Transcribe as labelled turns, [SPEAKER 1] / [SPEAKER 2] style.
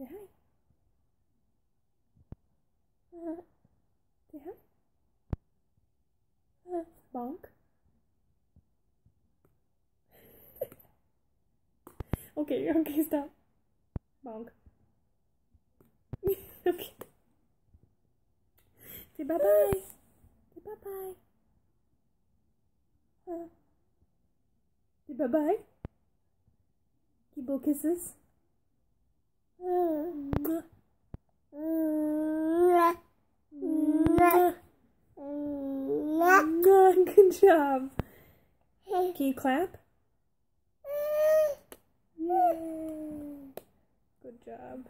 [SPEAKER 1] Say hi. Uh, say hi. Uh, bonk. okay, okay, stop. Bonk. okay. Say bye bye. Say bye bye. Uh, say bye bye. Both kisses. Good job. Can you clap? Yay. Good job.